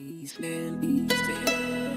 East End, East End.